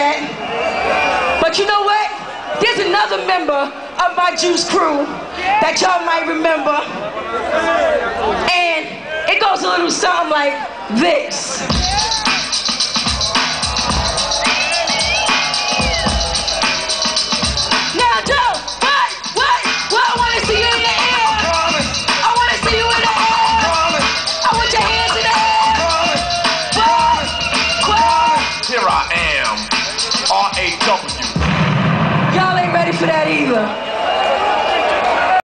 that. But you know what? There's another member of my Juice crew that y'all might remember. And it goes a little something like this. R-A-W. Y'all ain't ready for that either.